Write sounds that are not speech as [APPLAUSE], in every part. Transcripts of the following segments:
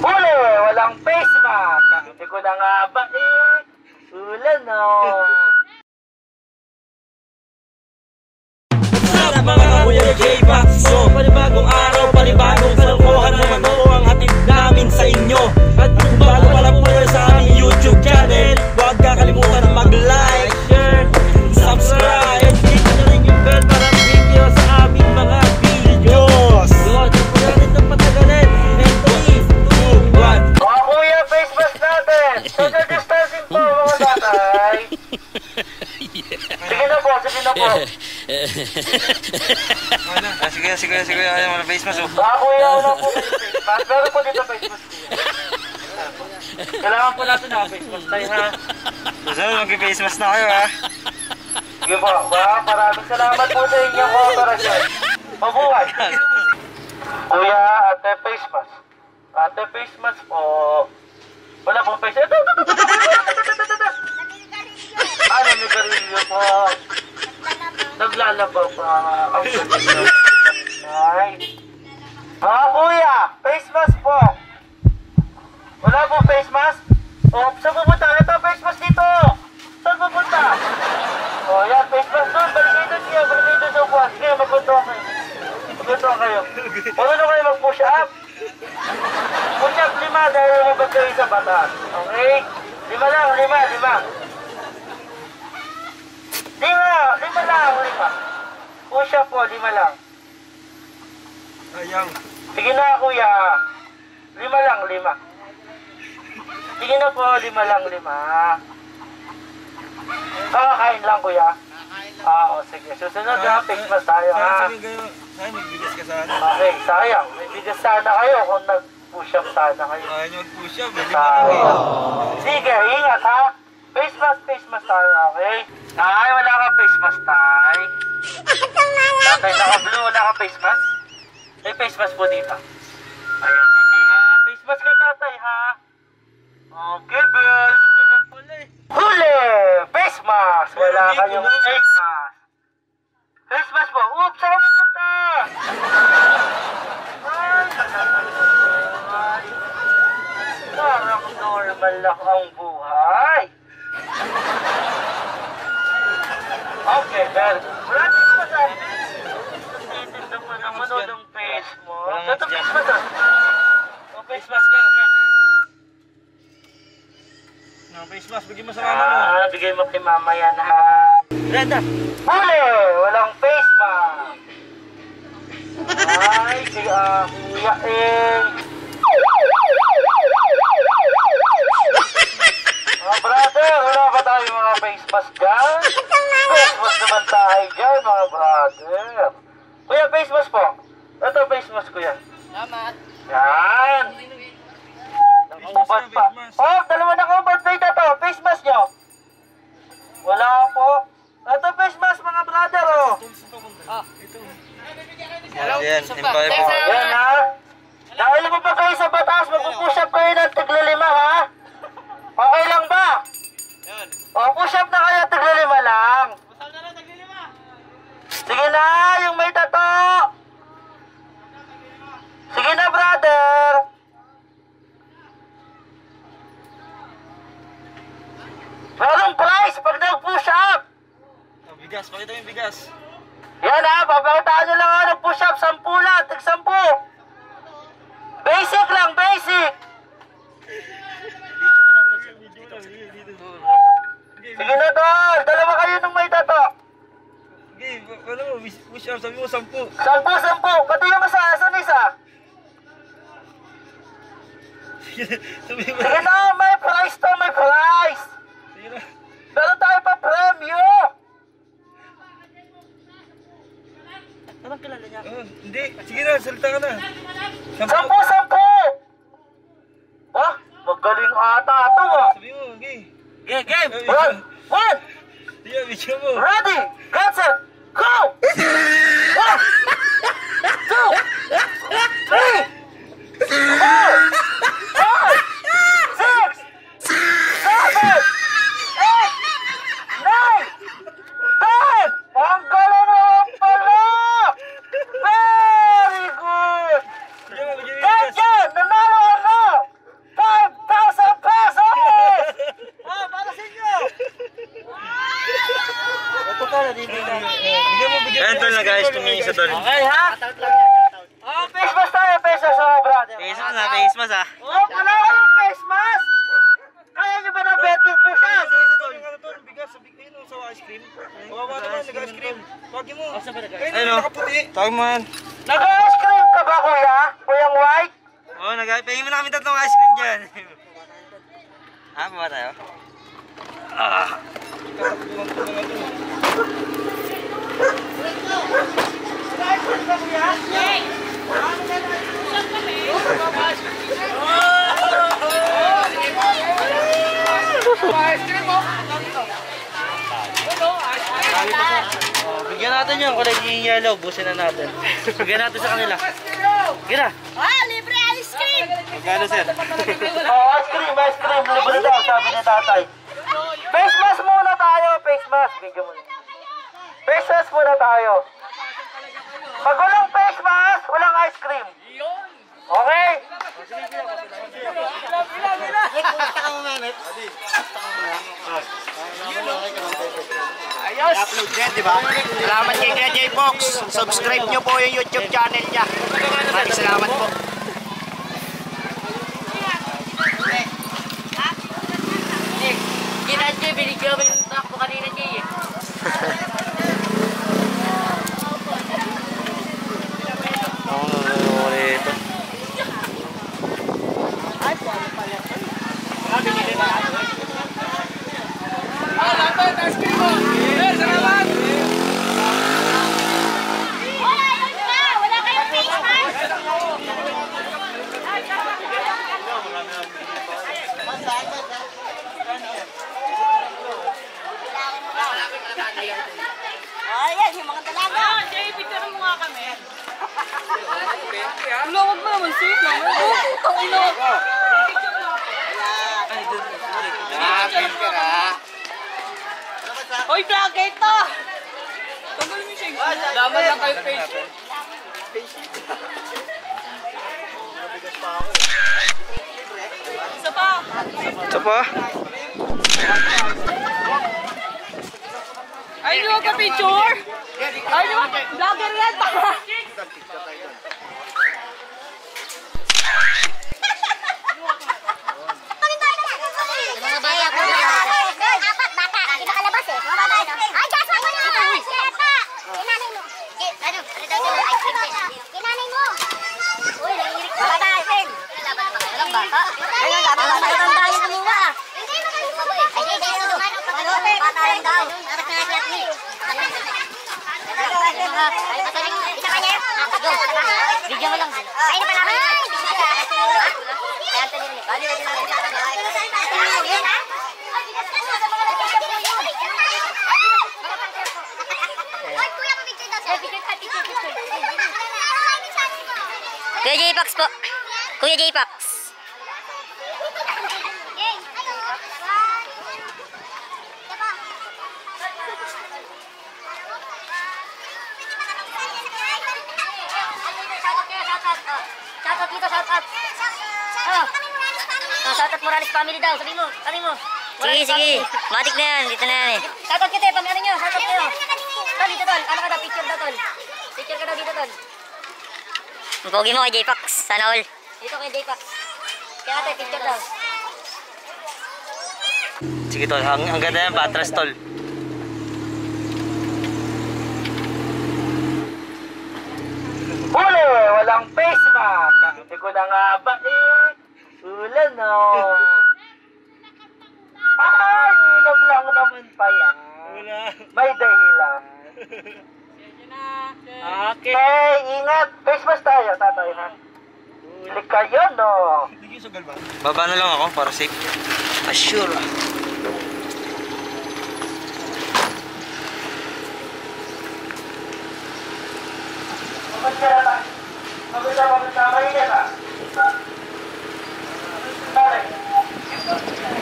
Huli! Walang face mask! Hindi ko na nga ba eh! Ulan no! Sarap mga kuya J-Box So, panibagong araw, panibagong Social distancing po mga tatay! Sige na po, sige na po! Ah, sige, sige, sige. Ayaw mo na face mask. oh. Mga kuya, wala po face mask. Meron po dito face mask. Kailangan po natin na face mask tayo ha. Susunod, mag-face mask na kayo, ha? Sige po, ba, maraming salamat po sa inyong kooperasyon. Mabuhay! [LAUGHS] Kuya, ate face mask. Ate face mask po. Wala pong pesa. Ito, ito, ito, ito. Ano, nagarilyo pa. Naglalaba pa. Ang ganda. Ay. Mga kuya, face mask po. Wala pong face mask? Oh, saan pupunta? Ito, face mask dito. Saan pupunta? Oh, yan, face mask doon. Balik kayo doon niya. Balik kayo doon sa buwan. Ngayon, magpunta kayo. Magpunta kayo. Marunong kayo mag-push up? Up lima dahil lumabag kayo sa batas. Okay? Lima lang, lima, lima. Lima, lima lang, lima. Push up po, lima lang. Ayaw. Sige na, kuya. Lima lang, lima. Sige na po, lima lang, lima. Kakakain lang, kuya. Ah, o, sige. Susunod ha, face mask tayo, Saan ha. sabi kayo? Saan magbigas ka sana? Okay, sayang. May bigas sana kayo kung nag-push up sana kayo. Ayaw nyo mag-push up. Hindi pa lang, eh. Sayang. Sige, ingat ha. Face mask, face mask tayo, okay? Ay, wala ka face mask, tay. Tatay, naka-blue, wala ka face mask? May face mask po dito. Ayun, hindi ha. Face mask ka, tatay, ha? Okay, Bel. Huli! Face mask! Wala kayong. Face mask po. Oops, saan ka pupunta? Ay, ay. Parang lang ang buhay. Okay. Wala din ko masabi. Natitinda mo naman o ng face mo. Yan. mask ah. O face mask ka. No, face mask. Bigyan mo sa mama mo. Ah, bigay mo kay mama yan ha. Brenda, Huli! Walang face mask! Ay, si ah, Mas gan! Christmas naman tayo dyan, mga brother! Mo bigas. Yan ha, papakitaan nyo lang ako ng push up, sampu lang, tig sampu. Basic lang, basic. Sige na tol, dalawa kayo nung may tato. Okay, wala mo. Push up. Sabi mo, sampu. Sampu, sampu, pati yung isa, asan isa? [LAUGHS] Mo. Sige na, may prize to, may prize. Sige na. Meron tayo pa premyo. anong kilala niya? Oh, hindi. Sige na, salita ka na. Sampu, sampu. Ah, magaling ata ito ah. Sabi mo, okay. Game, game! One, one, Sige, video mo. ready, get set, go! One, two, three, four, five, six, seven, eight, nine, ten! Ang galing naman pala! guys, tumingin sa doon. Okay ha? Oh, face mask tayo, face mask oh, brother. Face mask ha, face mask ha. Oh, wala kayong face mask! Kaya nyo ba na better po siya? Bigas, ayun sa ice cream. Kawawa naman, nag-ice cream. Tawagin mo. Ayun, Ano? nakaputi. Tawag mo yan. Nag-ice cream ka ba kuya? Kuyang white? Nag pahingin mo na kami tatlong ice cream dyan. [LAUGHS] ha, baba tayo? Oh, bigyan natin yung kulay yung yellow, busin na natin. Bigyan natin sa kanila. Bigyan na. Ah! Magkano sir? [LAUGHS] Oh, ice cream, ice cream. Libre daw, sabi ni tatay. Face mask muna tayo, face mask. Bigyan mo. Face mask muna tayo. Pag walang face mask, walang ice cream. Okay? upload yan, di ba? Salamat kay Kuya J Fox. Subscribe nyo po yung YouTube channel niya. Maraming salamat po. video going Hoy, vlogger to! Tanggalin mo siya. Laman lang kayo face. Isa pa. Ito pa. Ay, di ka picture? Ay, di Vlogger yan pa. Mga bata ko Apat bata. Hindi nakalabas eh. Mga bata ito. Ay, gas mo na. Bata. Kinanay mo. Eh, Ano? Ano daw ito? Ice cream din. Kinanay mo. Uy, nangirik ka. Bata, Sen. Walang bata. Ay, ang bata. Bata ang tayo kanina. Hindi, magaling mo eh. Ay, hindi. Ano? Ano? Bata lang daw. Dapat na natin ni. Isa ka niya? Apat ka. Bigyan mo lang. Ay, na pala kayo. Kaya ito nila. Kali na Kuya J-Pax po. Kuya J-Pax. Shoutout dito, shoutout. Oh. Oh, shoutout Morales family daw. Sabi mo, sabi mo. Sige, sige. Matik na yan. Dito na yan eh. Shoutout kita, pami ano nyo, shoutout kayo. Tol, dito tol. Ano ka daw, picture daw tol. Picture ka daw dito tol. Ang pogi mo kay J-Pax. Sana all. Dito kay J-Pax. Kaya ate, picture daw. Sige tol, ang, ang ganda yan, patras tol. Huli, walang face mask. Hindi ko na nga ba eh. Ulan no. Ay, inom lang naman pala. May dahilan. Okay, ingat. Face mask tayo, tatay ha. Huli kayo no. Baba na lang ako para safe. Assure. Maganda na. Thank you.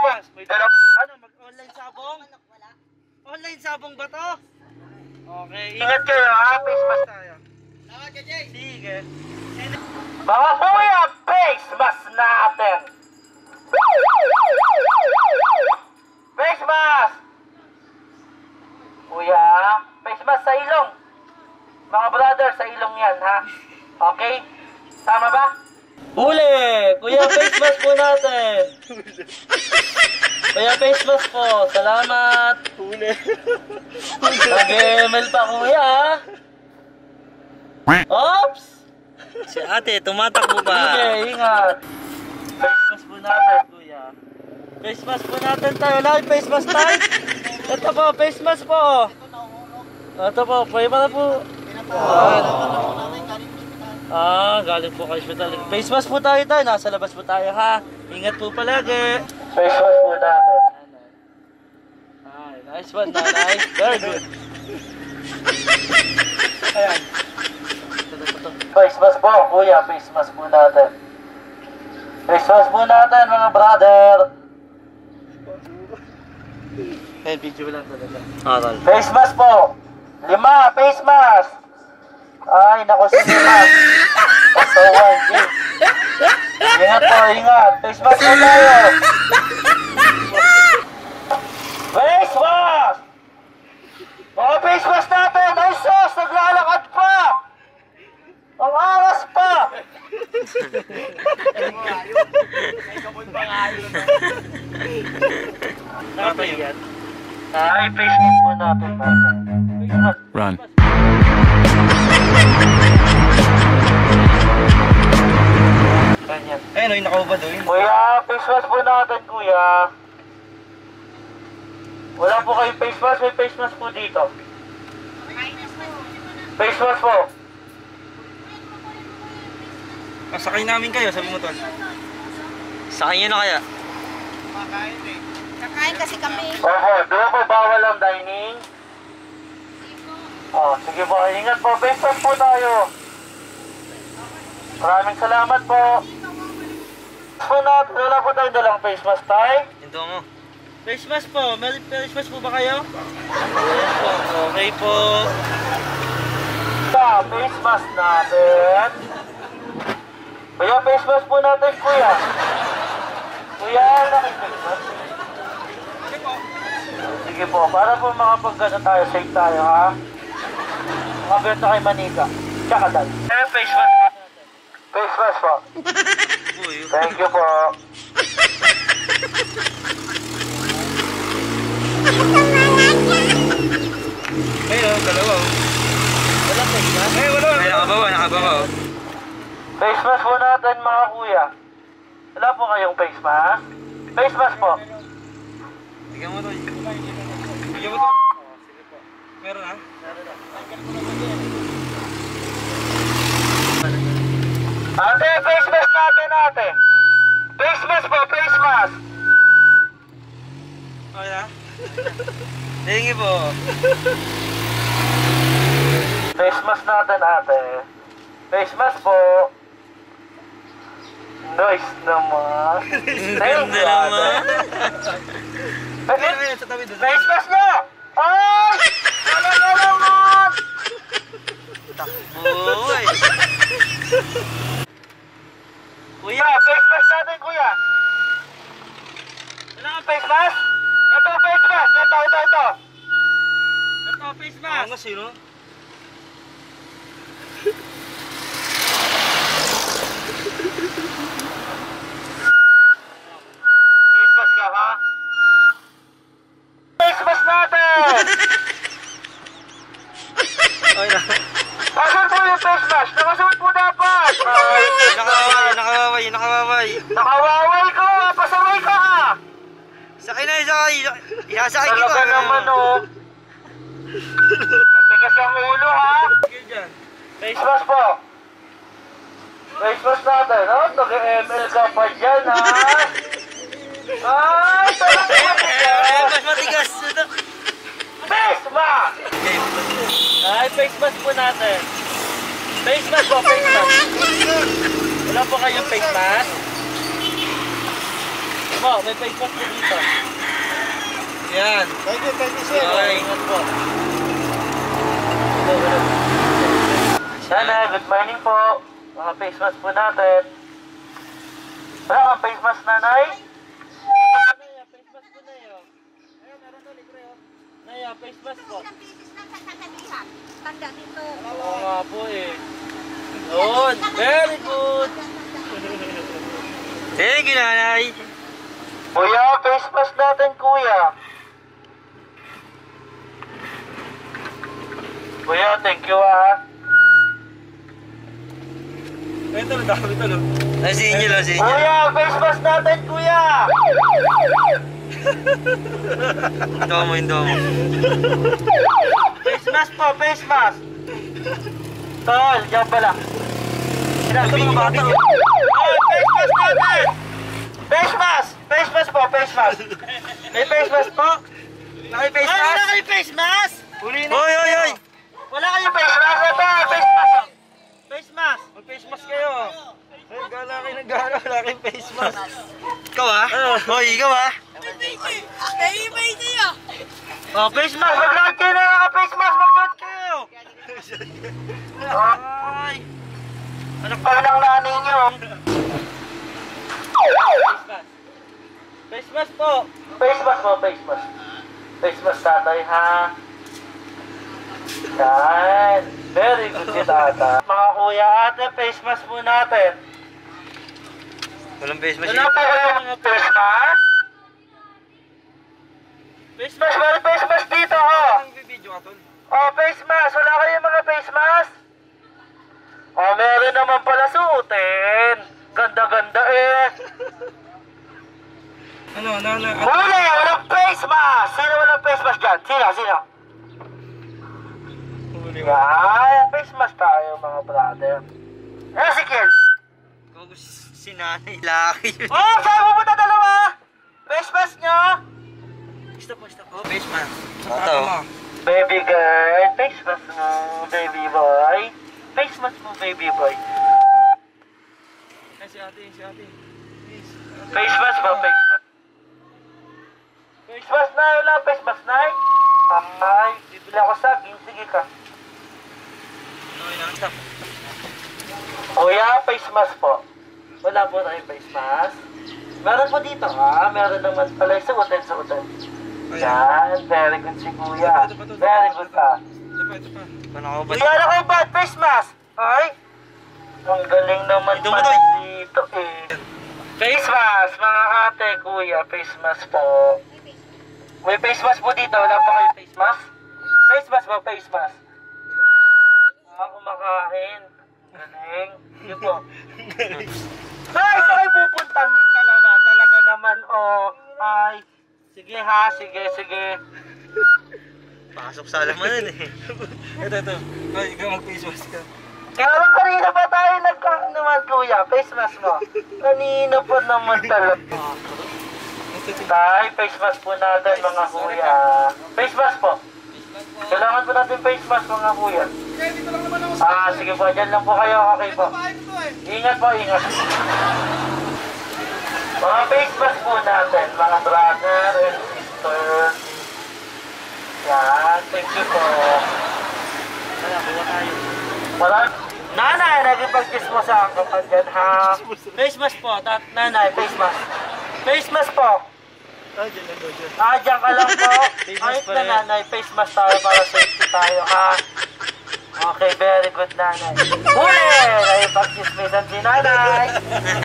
Mask. May dala. Ano, mag-online sabong? Online sabong ba to? Okay, ingat kayo ha. Face mask tayo. Sige. Mga kuya, face mask natin. Face mask! Kuya, face mask sa ilong. Mga brother, sa ilong yan, ha? Okay? Tama ba? Huli! Kuya, face mask po natin. [LAUGHS] Kuya, face mask po. Salamat. Huli. Nag-ML pa kuya. Oops! Si ate, tumatakbo pa. Sige, ingat. Face mask po natin, kuya. Face mask po natin tayo. Lahat face mask tayo. Ito po, face mask po. Ito po, pwede pa na po. Ah, ah, galing po kay hospital. Face mask po tayo tayo. Nasa labas po tayo ha. Ingat po palagi. Face mask po natin. Ay, nice one, nanay. Very good. Ayan. Ito, ito, ito. Face mask po, kuya. Face mask po natin. Face mask po natin, mga brother. Ayan, video lang talaga. Aral. Face mask po. Lima, face mask. Ay, naku, si Lima. So, one, G. Ingat po, ingat. Face mask po tayo. Face mask! Mga face mask natin! Ay, sus! Naglalakad pa! Ang angas pa! Ay, face mask po natin. Run. [LAUGHS] Ganyan. Ayun, oh, yung nakauba doon. Kuya, face mask po natin, kuya. Wala po kayong face mask, may face mask po dito. Face mask po. Masakay namin kayo, sabi mo tol. Sa kanya na kaya? Kakain kasi kami. Oho, doon po bawal ang dining. Oh, sige po, ingat po. Face mask po tayo. Maraming salamat po. Po natin, wala po tayong dalang face mask tayo. Ito mo. Face mask po. May face mask po ba kayo? Po. Okay po. Sa face mask natin. Kuya, face mask po natin, kuya. Kuya, naki-face mask. Sige po, para po makapag tayo, safe tayo, ha? Makabenta kay Manika. Tsaka dal. Eh, face mask. Face mask po. Thank you po. Ayun, oh, dalawa. oh. Wala face mask? Eh, wala. Ay, nakabawa, nakabawa. oh. Face mask po natin, mga kuya. Wala po kayong face mask? Face mask po. Bigyan mo tol. Bigyan mo tol. Oh, sige po. Meron ha? Ate, face mask natin, ate. Face mask po, face mask. Oh, yeah? [LAUGHS] Thank you po. Face mask natin, ate. Face mask po. Nice naman. [LAUGHS] Thank you, ate. Face mask niya! Ay! Talaga naman! Uy. [LAUGHS] Kuya, face mask natin, kuya. Ano ang face mask? Ito, face mask. Ito, ito, ito. Ito, face mask. nga sino? Face mask ka, ha? Face mask natin! Yeah. Asan po yung face mask? Nakasuot po dapat! Ay, Nakawaway, nakawaway, nakawaway. Nakawaway ko, ha? Pasaway ka, ha? Sakay na. Isasakay ko. Talaga naman, oh. Matigas ang ulo, ha? Face mask po. Face mask natin. Oh, taga-ML ka pa dyan, ha? Ay, talaga matigas. Mas matigas. Face mask! Ay, face mask po natin. Face mask po, face mask. Wala po kayong face mask? Po, may face mask po dito. Yan. Thank you, thank you, sir. Okay, ingat po. Sana, good morning po. Mga face mask po natin. Wala kang face mask, nanay? Naya, face mask po na yun. Ayun, meron to, libre oh. Naya, face mask po. Tanda dito. Oo nga po eh. Yun, very good. [LAUGHS] Thank you, nanay. Kuya, face mask natin, kuya. Kuya, thank you ah. Ito, dami ito, no? Ay, si Angel, oh, si Angel. Kuya, face mask natin, kuya. Ito mo, ito mo. Face mask po, face mask. Tol, diyan pala. Sinabi mga bata. Oh, face mask natin. Face mask. Face mask po, face mask. May face mask po. May face Ay, mask. wala kayo face mask! Huli na. Oy, oy, oy! Wala kayong face mask. Face mask. Face mask! Mag face mask kayo. Ay, gala kayo ng gala, wala kayong face mask. Ikaw ah? Hoy, ikaw ah? Oh, face mask. Mag-load kayo na naka-face mask. Mag-load kayo. Ay! Ano pa ng nanay niyo? Face mask. Face mask po! Face mask po, face mask. Face mask tatay, ha? Yan. Very good si tata. Mga kuya ate, face mask po natin. Walang face mask. Wala pa kayo mga face mask? Face Mas may face mask dito, ho. tol. Oh, face mask. Wala kayo mga face mask? Oh, meron naman pala suotin. Ganda-ganda eh. Ano, ano, ano? Huli! Walang face mask! Sino walang face mask dyan? Sino? Sino? Yan. Face mask tayo, mga brother. Eh, si Kiel. Kung si nanay, laki [LAUGHS] yun. Oh, saan pupunta dalawa? Face mask nyo? Stop mo, stop. Oh, face mask. Ito. Baby girl, mask mo, baby boy. Mask mo, baby boy. Ay, si ate, si ate. Mask ba? Face mask na, wala mask na. Ay, bibili ako saging, sige ka. Stop. Kuya, face mask po. Wala po tayong face mask. Meron po dito ha, meron naman pala sa hotel sa hotel. Yan, very good si kuya. Very good ka. Ito pa, ito pa. Paano ako ba? Kuya, ano kayo ba? Face mask? Ay, ang galing naman pala dito eh. Face mask, mga ate, kuya, face mask po. May face mask po dito, wala pa kayo face mask? Face mask ba, face mask? Kumakain. Galing. Sige po. Ay, saan pupunta ng dalawa? Talaga naman, oh. Ay, sige ha, sige, sige. Pasok sa alaman eh. ito, ito. Ay, ikaw mag-face mask ka. Kaya kanina pa tayo nagkakaroon naman, kuya. Face mask mo. Kanina pa naman talaga. Tay, face mask po natin, mga kuya. Face mask po. Kailangan po natin face mask, mga kuya. Ah, sige po, dyan lang po kayo. Okay po. Ingat po, ingat. Mga face mask po natin, mga brother and sister. Yan, thank you po. Wala, buwa tayo. Wala. Nanay, nagipag-kiss mo sa akin kapag dyan, ha? Face mask po, tat. Nanay, face mask. Face mask po. Ah, dyan lang daw dyan. Ah, dyan ka lang po. [LAUGHS] Face mask pa na rin. nanay, face mask tayo para safety tayo, ha? Okay, very good nanay. Huli! Nagipag-kiss mo si nanay.